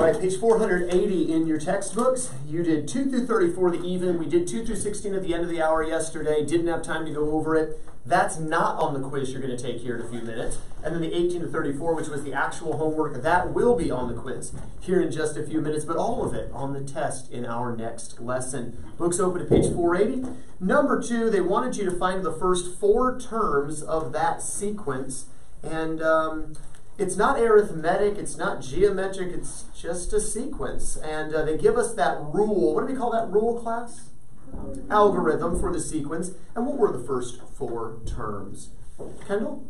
right, page 480 in your textbooks. You did 2 through 34, the even. We did 2 through 16 at the end of the hour yesterday. Didn't have time to go over it. That's not on the quiz you're going to take here in a few minutes. And then the 18 to 34, which was the actual homework, that will be on the quiz here in just a few minutes, but all of it on the test in our next lesson. Books open to page 480. Number two, they wanted you to find the first four terms of that sequence. And um, it's not arithmetic, it's not geometric, it's just a sequence. And uh, they give us that rule. What do we call that rule, class? Algorithm for the sequence. And what were the first four terms? Kendall?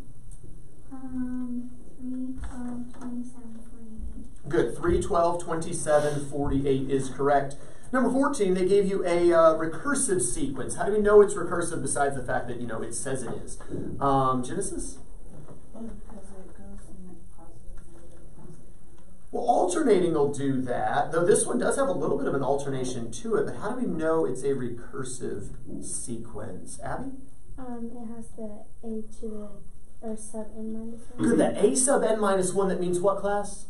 Um, 3, 12, 27, 48. Good. 3, 12, 27, 48 is correct. Number 14, they gave you a uh, recursive sequence. How do we know it's recursive besides the fact that, you know, it says it is? Um, Genesis? Well, alternating will do that, though this one does have a little bit of an alternation to it, but how do we know it's a recursive sequence? Abby? Um, it has the a to the or sub n minus one. Good, that a sub n minus 1, that means what class?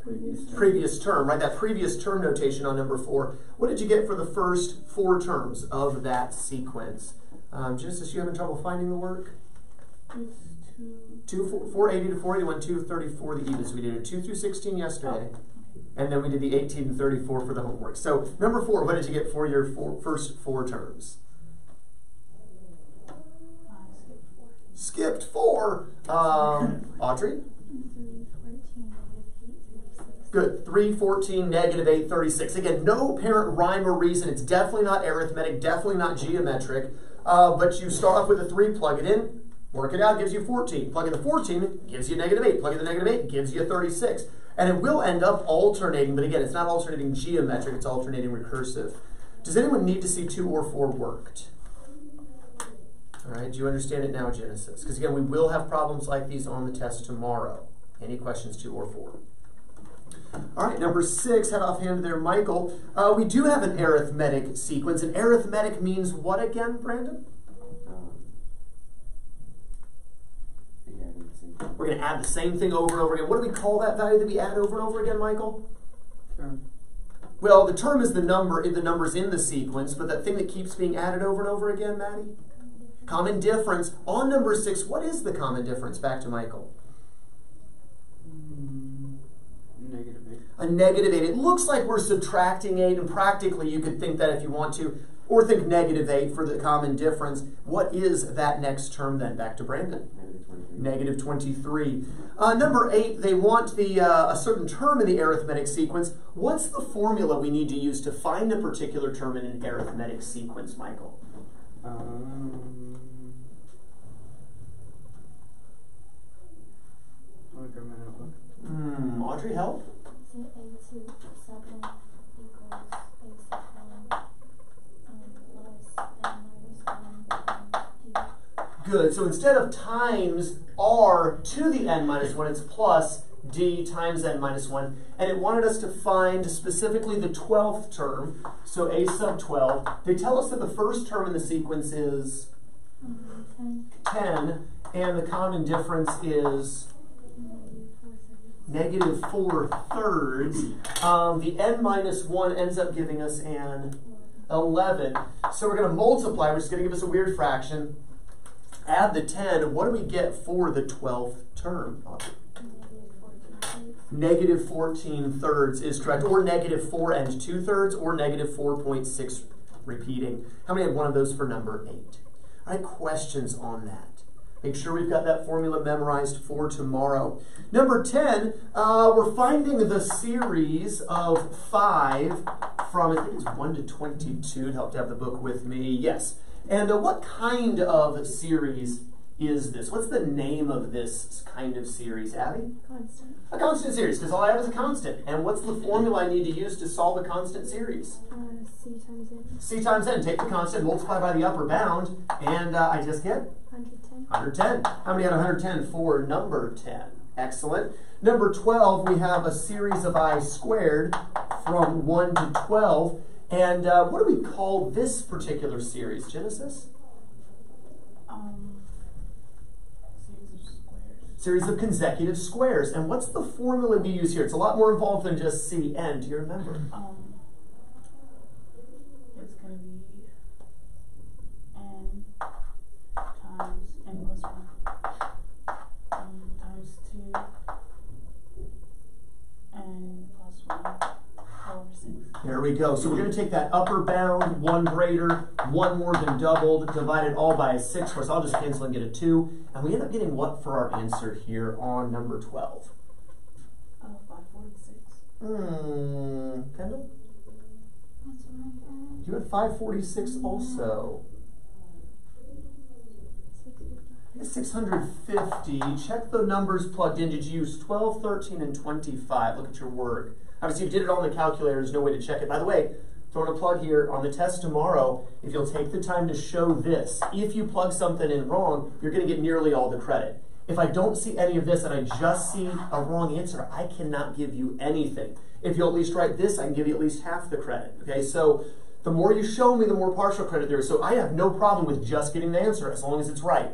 Previous. term. Previous term, right? That previous term notation on number 4. What did you get for the first four terms of that sequence? Um, Genesis, you having trouble finding the work? It's Two, four, 480 to 481, 234 the evens. We did a 2 through 16 yesterday. And then we did the 18 and 34 for the homework. So, number four, what did you get for your four, first four terms? Skipped four. Um, Audrey? 3, 14, negative 8, 36. Good. 314, negative 836. Again, no apparent rhyme or reason. It's definitely not arithmetic, definitely not geometric. Uh, but you start off with a 3, plug it in, work it out, gives you 14. Plug in the 14, gives you negative 8. Plug in the negative 8, gives you 36. And it will end up alternating, but again, it's not alternating geometric, it's alternating recursive. Does anyone need to see 2 or 4 worked? All right, do you understand it now, Genesis? Because again, we will have problems like these on the test tomorrow. Any questions, 2 or 4? All right, number six, head offhand there, Michael. Uh, we do have an arithmetic sequence. And arithmetic means what again, Brandon? We're going to add the same thing over and over again. What do we call that value that we add over and over again, Michael? Well, the term is the number, the numbers in the sequence, but that thing that keeps being added over and over again, Maddie? Common difference. On number six, what is the common difference? Back to Michael. Mm, negative eight. a negative 8. It looks like we're subtracting 8, and practically you could think that if you want to, or think negative 8 for the common difference. What is that next term then? Back to Brandon. Negative twenty-three. Negative Uh, number 8, they want the uh, a certain term in the arithmetic sequence. What's the formula we need to use to find a particular term in an arithmetic sequence, Michael? Um. Look a minute. Look. Hmm, Audrey, help? Is it a to sub n equals a sub n um, plus n minus one d. Good. So instead of times r to the n minus 1, it's plus d times n minus 1. And it wanted us to find specifically the 12th term, so a sub 12. They tell us that the first term in the sequence is Um, 10, 10, and the common difference is negative 4 negative thirds. thirds. Um, the n minus 1 ends up giving us an 11. So we're going to multiply, which is going to give us a weird fraction. Add the 10. What do we get for the 12th term? Negative 14 thirds. Is correct, or negative 4 and 2 thirds, or negative 4.6 repeating. How many have one of those for number 8? All right, questions on that? Make sure we've got that formula memorized for tomorrow. Number 10, uh, we're finding the series of 5 from, I think it's 1 to 22. It'd help to have the book with me. Yes. And uh, what kind of series is this? What's the name of this kind of series, Abby? Constant. A constant series, because all I have is a constant. And what's the formula I need to use to solve a constant series? Uh, c times n. c times n. Take the constant, multiply by the upper bound, and uh, I just get 110. 110. How many out of 110 for number 10? Excellent. Number 12, we have a series of i squared from 1 to 12. And uh, what do we call this particular series? Genesis? Um. Series of squares. series of consecutive squares. And what's the formula we use here? It's a lot more involved than just CN. Do you remember? Um, it's gonna be n times n plus one. Um, times two. n plus one over six. There we go. So we're going to take that upper bound, one greater, one more than doubled, divide it all by a six. Of course, I'll just cancel and get a two. And we end up getting what for our answer here on number 12? Uh, five forty-six. Hmm, Kendall? That's what I had. You had 546 also. Six fifty. 650. Check the numbers plugged in. Did you use 12, 13, and 25? Look at your work. Obviously, you did it on the calculator, there's no way to check it. By the way, throwing a plug here on the test tomorrow, if you'll take the time to show this, if you plug something in wrong, you're going to get nearly all the credit. If I don't see any of this and I just see a wrong answer, I cannot give you anything. If you'll at least write this, I can give you at least half the credit. Okay, so the more you show me, the more partial credit there is. So I have no problem with just getting the answer as long as it's right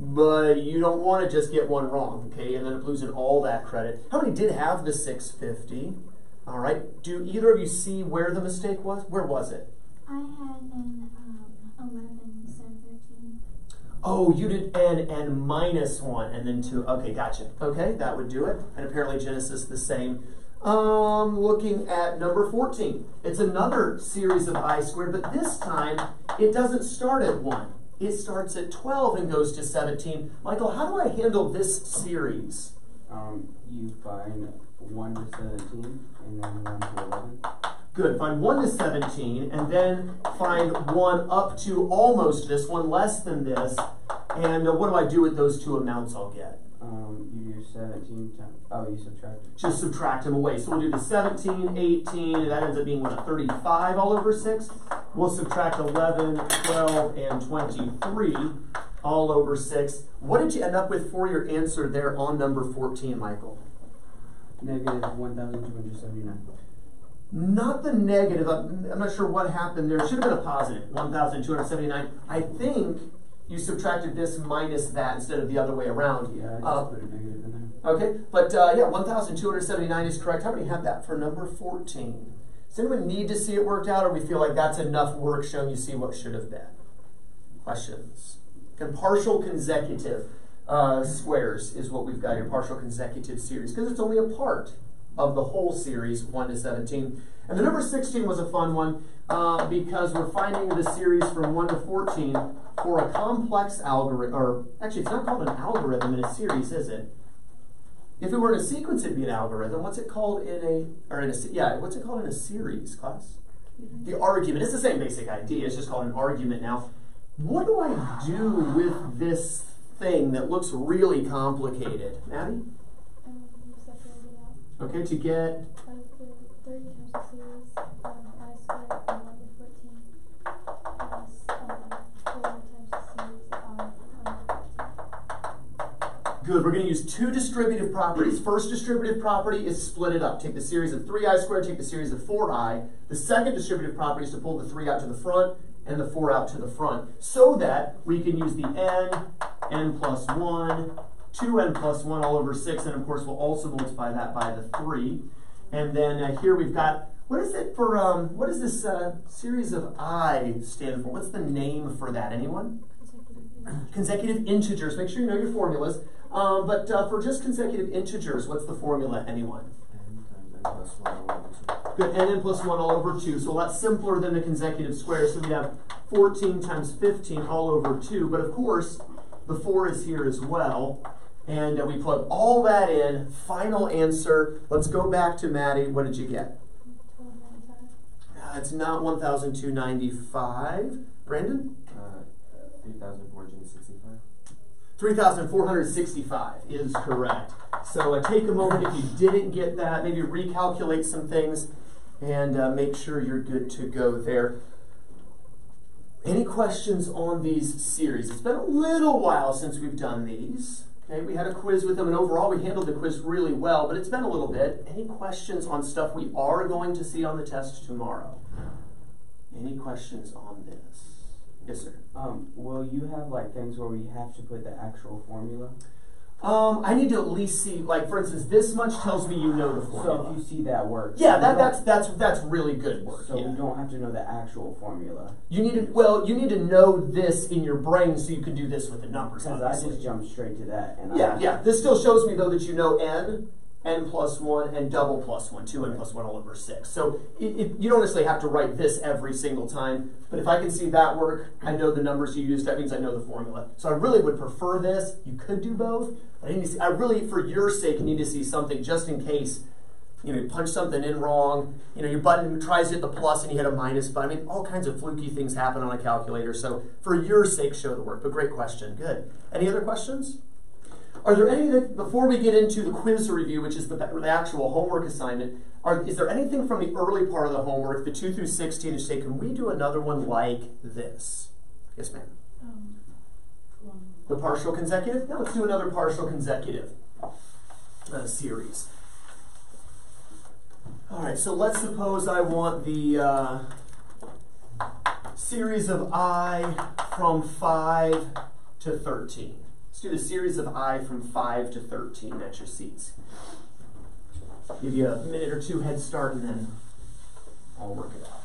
but you don't want to just get one wrong, okay, and then up losing all that credit. How many did have the 650? All right. Do either of you see where the mistake was? Where was it? I had an um, 11, 7, 13. Oh, you did n and minus one, and then two. Okay, gotcha. Okay, that would do it. And apparently Genesis the same. Um, looking at number 14. It's another series of i squared, but this time it doesn't start at 1. It starts at 12 and goes to 17. Michael, how do I handle this series? Um, you find one to seventeen and then one to eleven. Good. Find 1 to 17, and then find 1 up to almost this, one less than this. And uh, what do I do with those two amounts I'll get? Um, you do seventeen times. Oh, you subtract. Just subtract them away. So we'll do the 17, 18, and that ends up being what, a 35 all over 6? We'll subtract 11, 12, and 23 all over 6. What did you end up with for your answer there on number 14, Michael? Negative one thousand two hundred seventy-nine. Not the negative. I'm, I'm not sure what happened there. It should have been a positive, 1,279. I think you subtracted this minus that instead of the other way around. Yeah, I just Uh, put a negative in there. Okay, but uh, yeah, 1,279 is correct. How many had that for number 14? Does anyone need to see it worked out, or we feel like that's enough work showing you see what should have been? Questions? And partial consecutive uh, squares is what we've got here, partial consecutive series, because it's only a part of the whole series, 1 to 17. And the number 16 was a fun one uh, because we're finding the series from 1 to 14 for a complex algorithm, or actually, it's not called an algorithm in a series, is it? If it were in a sequence, it'd be an algorithm. What's it called in a, or in a, yeah, what's it called in a series, class? The argument. It's the same basic idea. It's just called an argument now. What do I do with this thing that looks really complicated? Maddie? Um, you separated out. Okay, to get, Five to 30 times the series. Um, I squared from 1 to 14. Plus um, 4 times the series of 1 good, we're going to use two distributive properties. First distributive property is split it up. Take the series of 3i squared, take the series of 4i. The second distributive property is to pull the 3 out to the front and the 4 out to the front so that we can use the n, n plus 1, 2n plus 1 all over 6, and of course we'll also multiply that by the 3. And then uh, here we've got, what is it for, um, what does this uh, series of i stand for? What's the name for that? Anyone? consecutive consecutive integers. Make sure you know your formulas. Um, but uh, for just consecutive integers, what's the formula, anyone? n times n plus one over two. Good, n plus 1 all over 2. So a lot simpler than the consecutive squares. So we have 14 times 15 all over 2. But of course, the 4 is here as well. And uh, we plug all that in. Final answer. Let's go back to Maddie. What did you get? Uh, it's not 1,295. Brandon? Uh, 3,465. 3,465 is correct. So uh, take a moment if you didn't get that, maybe recalculate some things and uh, make sure you're good to go there. Any questions on these series? It's been a little while since we've done these. Okay, we had a quiz with them, and overall we handled the quiz really well, but it's been a little bit. Any questions on stuff we are going to see on the test tomorrow? Any questions on this? Yes, sir. Um, will you have like things where we have to put the actual formula? Um, I need to at least see, like, for instance, this much tells me you know the formula. So if you see that work. yeah, that, that's that's that's really good work. So yeah. we don't have to know the actual formula. You need to well, you need to know this in your brain so you can do this with the numbers. Because I just jumped straight to that and Yeah, I, yeah. This still shows me though that you know n, n plus one, and double plus one, two n plus one all over six. So it, it, you don't necessarily have to write this every single time. But if I can see that work, I know the numbers you used. That means I know the formula. So I really would prefer this. You could do both. But I need to see. I really, for your sake, need to see something just in case. You know, you punch something in wrong. You know, your button tries to hit the plus and you hit a minus. But I mean, all kinds of fluky things happen on a calculator. So for your sake, show the work. But great question. Good. Any other questions? Are there any that, before we get into the quiz review, which is the, the actual homework assignment, are, is there anything from the early part of the homework, the 2 through 16, to say, can we do another one like this? Yes, ma'am. Um. The partial consecutive? No, let's do another partial consecutive uh, series. All right, so let's suppose I want the uh, series of i from 5 to 13. Let's do the series of i from 5 to 13 at your seats. Give you a minute or two head start and then I'll work it out.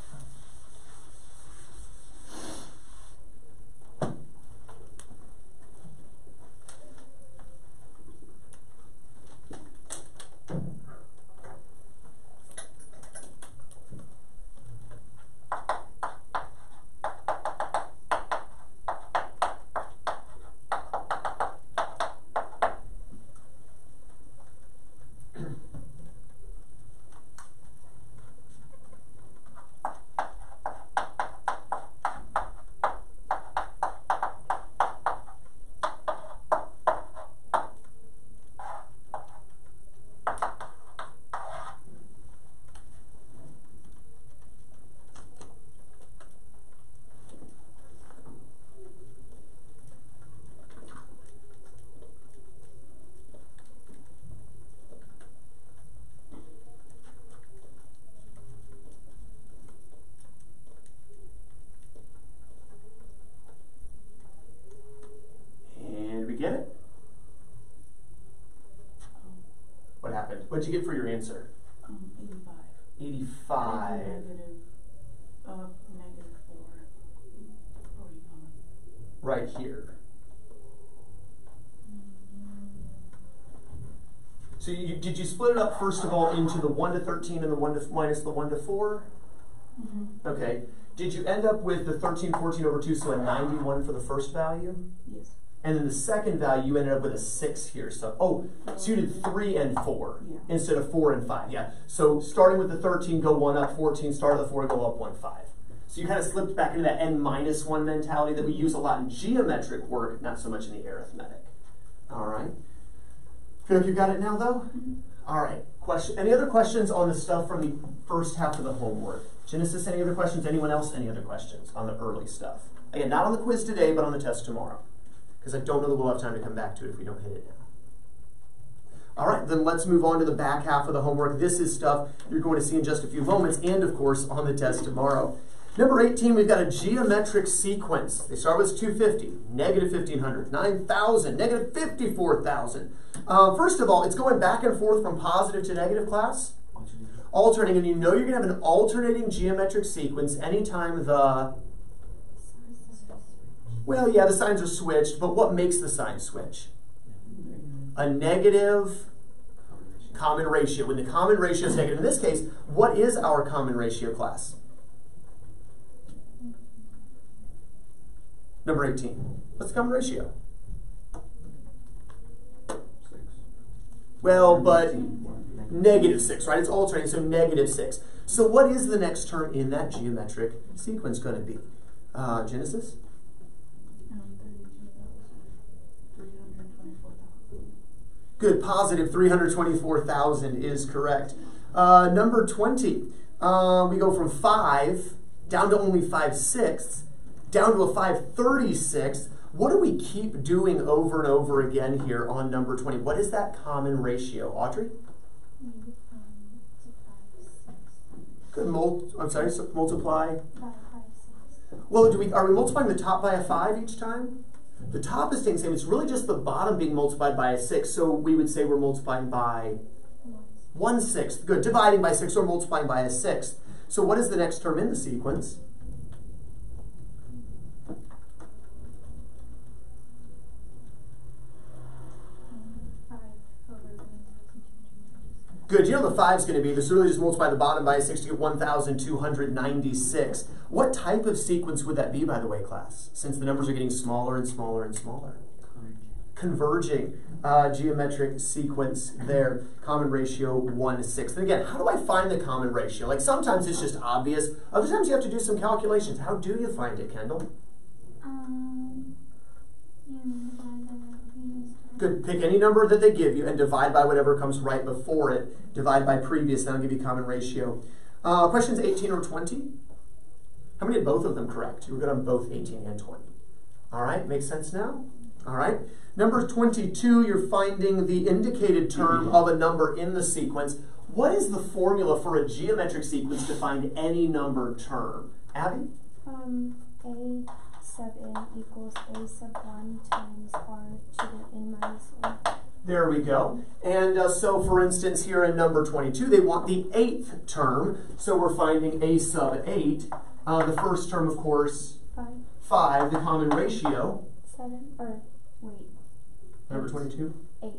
And we get it? What happened? What'd you get for your answer? Um, eighty-five. 85. Negative, uh, negative four. Forty-five. right here. So you, did you split it up first of all into the 1 to 13 and the 1 to minus the 1 to 4? Mm-hmm. Okay. Did you end up with the 13, 14 over 2, so a 91 for the first value? Yes. And then the second value, you ended up with a 6 here. So, oh, so you did 3 and 4 Yeah. instead of 4 and 5. Yeah. So starting with the 13, go 1 up, 14, start at the 4, go up 1, 5. So you kind of slipped back into that n minus 1 mentality that we use a lot in geometric work, not so much in the arithmetic. All right. Feel like you've got it now, though? Mm-hmm. All right. Question. Any other questions on the stuff from the first half of the homework? Genesis, any other questions? Anyone else? Any other questions on the early stuff? Again, not on the quiz today, but on the test tomorrow. Because I don't know that we'll have time to come back to it if we don't hit it now. All right, then let's move on to the back half of the homework. This is stuff you're going to see in just a few moments, and of course on the test tomorrow. Number 18, we've got a geometric sequence. They start with 250, negative 1500, 9000, negative 54,000. Uh, first of all, it's going back and forth from positive to negative class, alternating, and you know you're going to have an alternating geometric sequence anytime the, well, yeah, the signs are switched, but what makes the sign switch? A negative common ratio. When the common ratio is negative, in this case, what is our common ratio class? Number 18. What's the common ratio? Six. Well, but negative 6, right? It's alternating, so negative 6. So what is the next term in that geometric sequence going to be? Uh, Genesis? Good, positive 324,000 is correct. Uh, number 20, uh, we go from 5 down to only 5 sixths, down to a 536. What do we keep doing over and over again here on number 20? What is that common ratio? Audrey? Maybe from to five, six. Good, mul- I'm sorry, so multiply. Five, five, six. Well, do we, are we multiplying the top by a 5 each time? The top is staying the same. It's really just the bottom being multiplied by a 6. So we would say we're multiplying by One. one sixth. Good. Dividing by six or multiplying by a sixth. So what is the next term in the sequence? Um, five over one thousand two hundred. Good. You know the five is going to be this. Really, just multiply the bottom by six to get one thousand two hundred ninety-six. What type of sequence would that be, by the way, class? Since the numbers are getting smaller and smaller and smaller. Converging uh, geometric sequence there. Common ratio one sixth. And again, how do I find the common ratio? Like sometimes it's just obvious. Other times you have to do some calculations. How do you find it, Kendall? Um, the previous term. Good. Pick any number that they give you and divide by whatever comes right before it. Divide by previous, that'll give you common ratio. Uh, questions 18 or 20? How many had both of them correct? You were good on both 18 and 20. All right, makes sense now? All right. Number 22, you're finding the indicated term of a number in the sequence. What is the formula for a geometric sequence to find any number term? Abby? Um, a sub n equals a sub one times r to the n minus one. There we go. And uh, so, for instance, here in number 22, they want the eighth term. So we're finding a sub 8. Uh, the first term, of course, Five, 5, the common ratio. seven, or wait, Number 22? eight.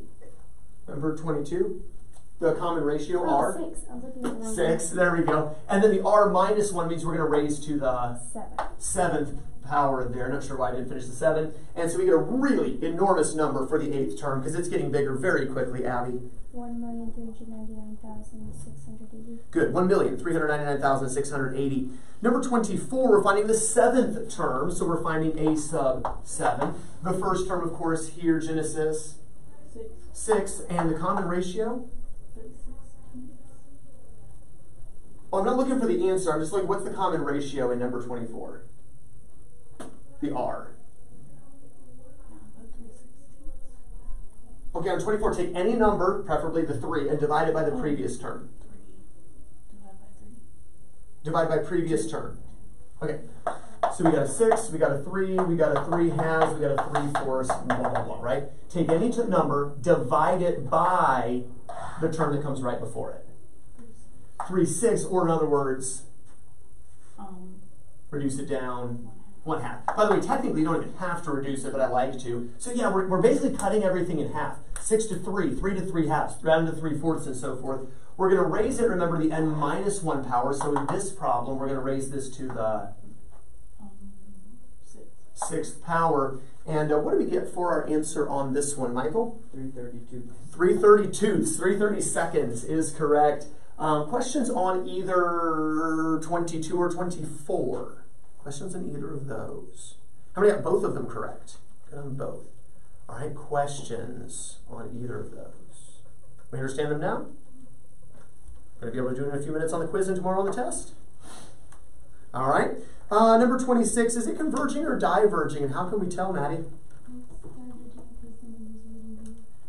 Number 22? The common ratio, Oh, r. six. I was looking at the 6, there we go. And then the r minus 1 means we're going to raise to the one. Seven. seventh power there. Not sure why I didn't finish the 7. And so we get a really enormous number for the eighth term because it's getting bigger very quickly, Abby. One million three hundred ninety-nine thousand six hundred eighty. Good. 1,399,680. Number 24, we're finding the seventh term, so we're finding a sub 7. The first term, of course, here, Genesis Six, 6, and the common ratio. Oh, I'm not looking for the answer, I'm just looking, what's the common ratio in number 24? The R. yeah, about three sixteenths. Okay, on 24, take any number, preferably the 3, and divide it by the previous term. Three, divide by three. Divide by previous term. Okay, so we got a 6, we got a 3, we got a 3 halves, we got a 3 fourths, blah, blah, blah, right? Take any number, divide it by the term that comes right before it. 3 6, or in other words, Um, reduce it down one half. By the way, technically you don't even have to reduce it, but I like to. So yeah, we're, we're basically cutting everything in half. 6 to 3, 3 to 3 halves, down to 3 fourths, and so forth. We're going to raise it, remember, the n minus 1 power. So in this problem, we're going to raise this to the sixth power. And uh, what do we get for our answer on this one, Michael? 332. 332, 330 seconds is correct. Um, questions on either 22 or 24? Questions on either of those? How many got both of them correct? Good on both. All right, questions on either of those? We understand them now? Going to be able to do it in a few minutes on the quiz and tomorrow on the test? All right. Uh, number 26, is it converging or diverging? And how can we tell, Maddie?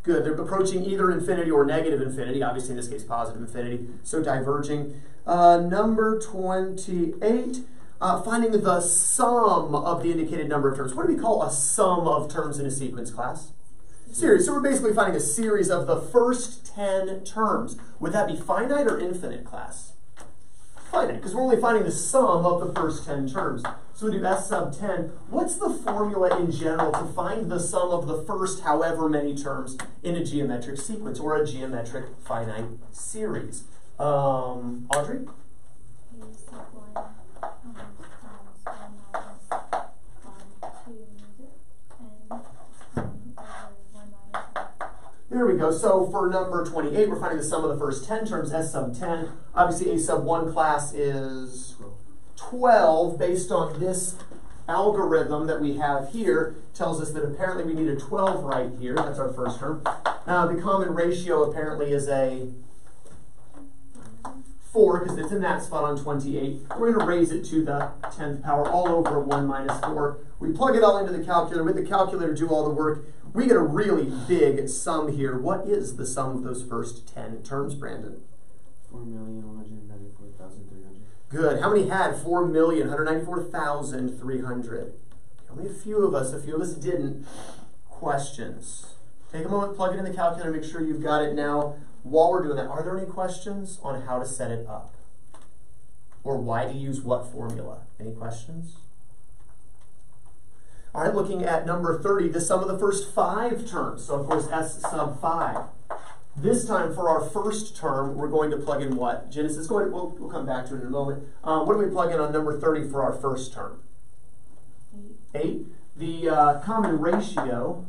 Good. They're approaching either infinity or negative infinity. Obviously, in this case, positive infinity. So diverging. Uh, number 28. Uh, finding the sum of the indicated number of terms. What do we call a sum of terms in a sequence class? Series. So we're basically finding a series of the first 10 terms. Would that be finite or infinite class? Finite, because we're only finding the sum of the first 10 terms. So we do S sub 10. What's the formula in general to find the sum of the first however many terms in a geometric sequence or a geometric finite series? Um, Audrey? There we go. So for number 28, we're finding the sum of the first 10 terms, S sub 10. Obviously, A sub 1 class is 12 based on this algorithm that we have here tells us that apparently we need a 12 right here. That's our first term. Now, the common ratio apparently is a 4 because it's in that spot on 28. We're going to raise it to the 10th power all over 1 minus 4. We plug it all into the calculator. With the calculator, do all the work. We get a really big sum here. What is the sum of those first 10 terms, Brandon? Four million one hundred ninety-four thousand three hundred. Good. How many had 4,194,300? Only a few of us, a few of us didn't. Questions? Take a moment, plug it in the calculator, make sure you've got it now. While we're doing that, are there any questions on how to set it up? Or why to use what formula? Any questions? All right, looking at number 30, the sum of the first five terms. So, of course, S sub 5. This time, for our first term, we're going to plug in what? Genesis, go ahead, we'll, we'll come back to it in a moment. Um, what do we plug in on number 30 for our first term? Eight, 8. The uh, common ratio,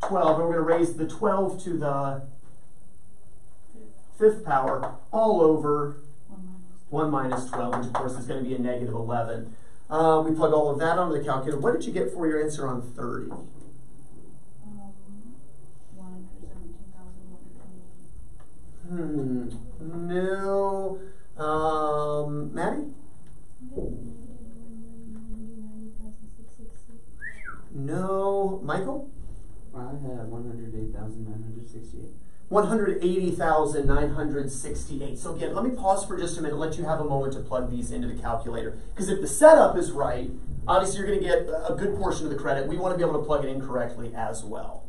twelve, and we're going to raise the 12 to the fifth, power all over 1 minus minus 12, which of course is going to be a negative 11. Uh, we plug all of that onto the calculator. What did you get for your answer on 30? Hmm. No. Um, Maddie? No. Michael? I had 108,968. 180,968. So again, let me pause for just a minute, let you have a moment to plug these into the calculator. Because if the setup is right, obviously you're going to get a good portion of the credit. We want to be able to plug it in correctly as well.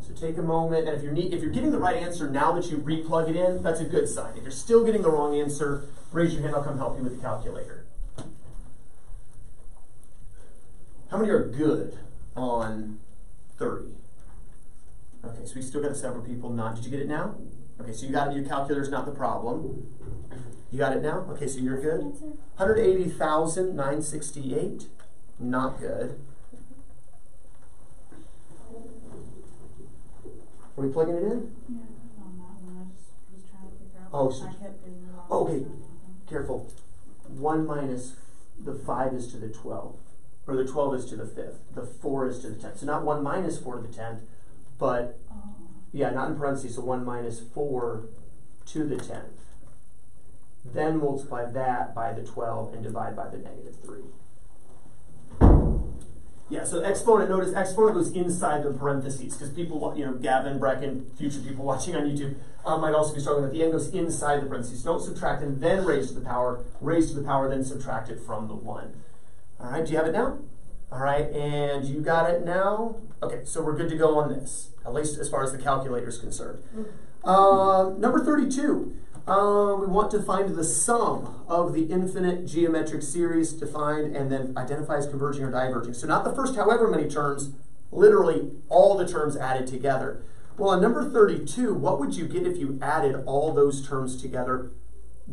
So take a moment, and if you're need, if you're getting the right answer now that you re-plug it in, that's a good sign. If you're still getting the wrong answer, raise your hand. I'll come help you with the calculator. How many are good on 30? Okay, so we still got several people not. Did you get it now? Okay, so you got. Your calculator's not the problem. You got it now? Okay, so you're good. 180,968. Not good. Are we plugging it in? Yeah, I put it on that one, I just was trying to figure out. Oh, so- I kept getting the wrong. Oh, okay. Careful. 1 minus the 5 is to the 12. Or the 12 is to the 5th. The 4 is to the 10th. So not 1 minus 4 to the 10th, but Oh, Yeah, not in parentheses, so 1 minus 4 to the 10th. Then multiply that by the 12 and divide by the negative 3. Yeah, so exponent, notice exponent goes inside the parentheses because people, you know, Gavin, Brecken, future people watching on YouTube um, might also be struggling with the end goes inside the parentheses. Don't subtract and then raise to the power, raise to the power, then subtract it from the 1. All right, do you have it now? All right, and you got it now? Okay, so we're good to go on this, at least as far as the calculator is concerned. Um, number 32. Um, we want to find the sum of the infinite geometric series defined and then identify as converging or diverging. So not the first however many terms, literally all the terms added together. Well, on number 32, what would you get if you added all those terms together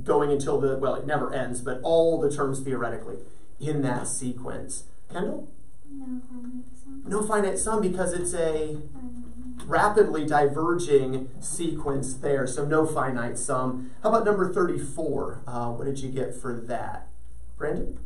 going until the, well, it never ends, but all the terms theoretically in that sequence? Kendall? No finite sum because it's a rapidly diverging sequence there, so no finite sum. How about number 34? Uh, what did you get for that? Brandon?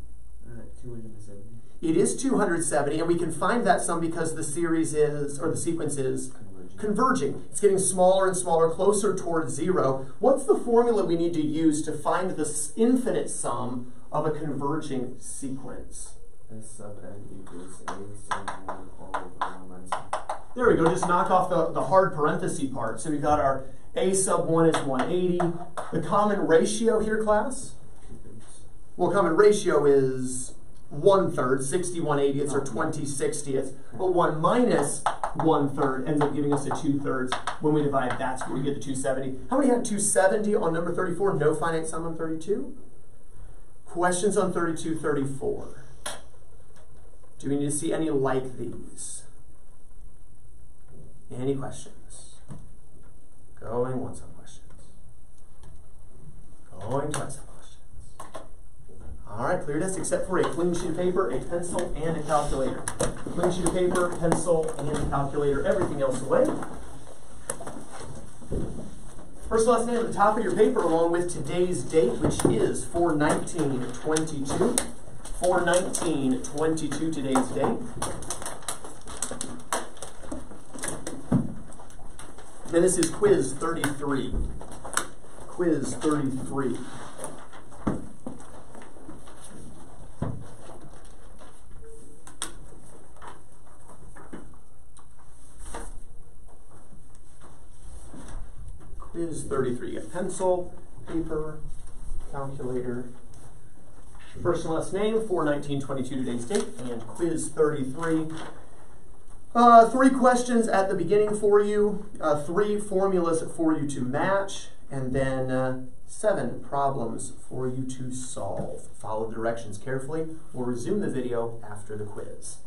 Uh, two hundred and seventy. It is 270, and we can find that sum because the series is, or the sequence is Converging. converging. It's getting smaller and smaller, closer towards zero. What's the formula we need to use to find the infinite sum of a converging sequence? S sub n equals a sub one all over one minus one. There we go, just knock off the, the hard parenthesis part. So we've got our a sub 1 is 180. The common ratio here, class? Well, common ratio is one third, 60 180ths or Oh. 20 60ths. But 1 minus one third ends up giving us a two thirds. When we divide, that's where we get the 270. How many had 270 on number 34? No finite sum on 32? Questions on 32, 34? Do we need to see any like these? Any questions? Going once on questions. Going twice on questions. All right, clear desk except for a clean sheet of paper, a pencil, and a calculator. Clean sheet of paper, pencil, and calculator. Everything else away. First name at the top of your paper along with today's date, which is 41922. 41922 today's date. And this is quiz 33. Quiz 33. Quiz 33. You got pencil, paper, calculator, First and last name, 41922 today's date, and quiz 33. Uh, three questions at the beginning for you, uh, three formulas for you to match, and then uh, seven problems for you to solve. Follow the directions carefully. We'll resume the video after the quiz.